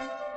Bye.